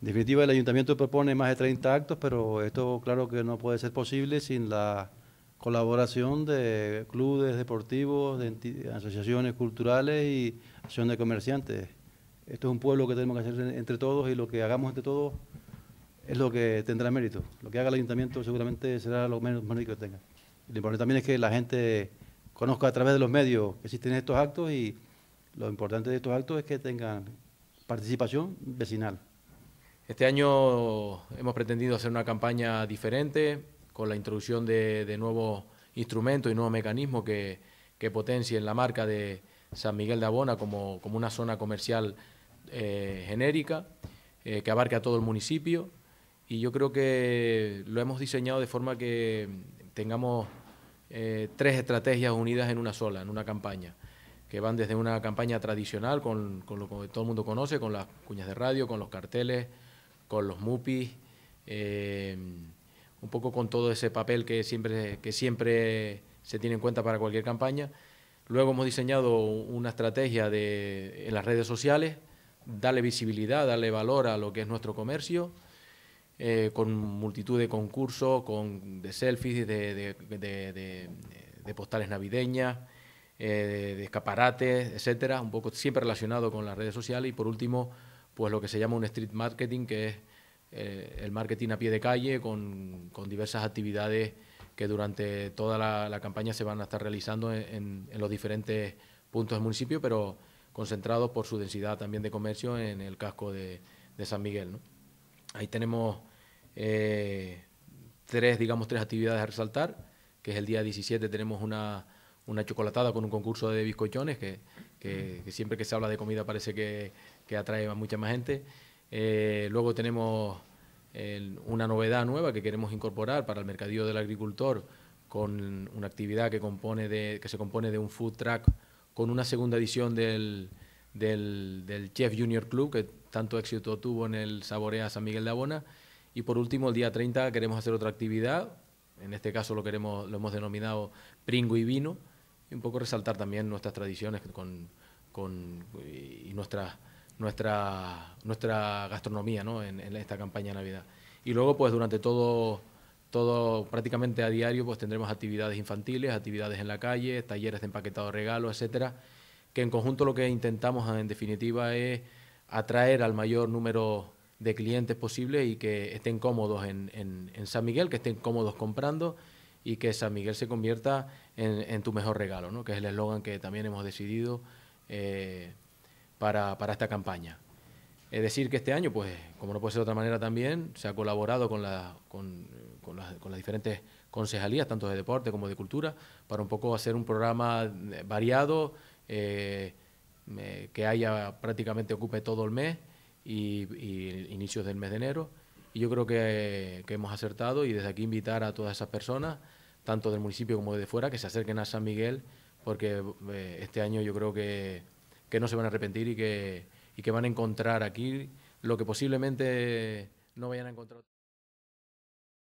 En definitiva, el ayuntamiento propone más de 30 actos, pero esto claro que no puede ser posible sin la colaboración de clubes deportivos, de asociaciones culturales y asociación de comerciantes. Esto es un pueblo que tenemos que hacer entre todos y lo que hagamos entre todos es lo que tendrá mérito. Lo que haga el ayuntamiento seguramente será lo menos mérito que tenga. Lo importante también es que la gente conozca a través de los medios que existen estos actos y lo importante de estos actos es que tengan participación vecinal. Este año hemos pretendido hacer una campaña diferente, con la introducción de, nuevos instrumentos y nuevos mecanismos que, potencien la marca de San Miguel de Abona como, una zona comercial eh, genérica, eh, que abarque a todo el municipio. Y yo creo que lo hemos diseñado de forma que tengamos eh, tres estrategias unidas en una sola, en una campaña que van desde una campaña tradicional con, lo que todo el mundo conoce, con las cuñas de radio, con los carteles, con los MUPIs, eh, un poco con todo ese papel que siempre, que siempre se tiene en cuenta para cualquier campaña. Luego hemos diseñado una estrategia de, en las redes sociales, darle visibilidad, darle valor a lo que es nuestro comercio, eh, con multitud de concursos, con, de selfies, de, de postales navideñas, eh, de escaparates, etcétera, un poco siempre relacionado con las redes sociales y por último pues lo que se llama un street marketing, que es eh, el marketing a pie de calle con, diversas actividades que durante toda la, campaña se van a estar realizando en, los diferentes puntos del municipio, pero concentrados por su densidad también de comercio en el casco de, San Miguel. Ahí tenemos eh, tres, digamos, tres actividades a resaltar, que es el día 17 tenemos una, una chocolatada con un concurso de bizcochones, que, siempre que se habla de comida parece que, atrae a mucha más gente. Eh, luego tenemos una novedad nueva que queremos incorporar para el mercadillo del agricultor con una actividad que, se compone de un food truck con una segunda edición del, del, Chef Junior Club que tanto éxito tuvo en el Saborea San Miguel de Abona. Y por último, el día 30 queremos hacer otra actividad, en este caso lo, queremos, lo hemos denominado Pringo y Vino, y un poco resaltar también nuestras tradiciones con, con, y nuestras nuestra, nuestra gastronomía ¿no? en, esta campaña de Navidad. Y luego, pues durante todo, todo, prácticamente a diario, pues tendremos actividades infantiles, actividades en la calle, talleres de empaquetado de regalos, etcétera, que en conjunto lo que intentamos en definitiva es atraer al mayor número de clientes posible y que estén cómodos en, en, San Miguel, que estén cómodos comprando y que San Miguel se convierta en, tu mejor regalo, ¿no? que es el eslogan que también hemos decidido eh, para, esta campaña. Es decir, que este año, pues, como no puede ser de otra manera también, se ha colaborado con, la, con, con, las, con, diferentes concejalías, tanto de deporte como de cultura, para un poco hacer un programa eh, variado, eh, que haya prácticamente ocupe todo el mes y, inicios del mes de enero. Y yo creo que, hemos acertado y desde aquí invitar a todas esas personas, tanto del municipio como de fuera, que se acerquen a San Miguel, porque eh, este año yo creo que que no se van a arrepentir y que, y que van a encontrar aquí lo que posiblemente no vayan a encontrar.